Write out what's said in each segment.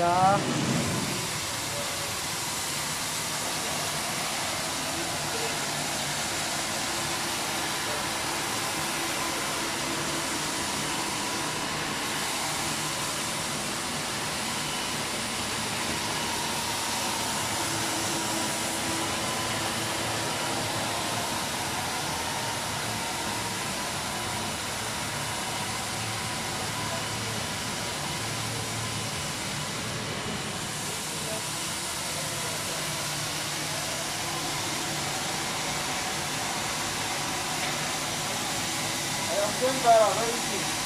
야. And by our.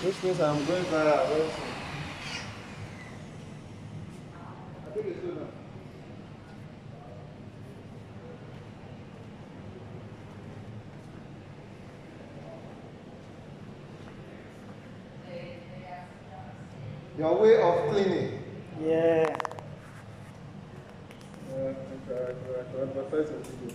Which means I'm going viral very soon. I think it's good now. Your way of cleaning. Yeah. I, I, I advertise your video.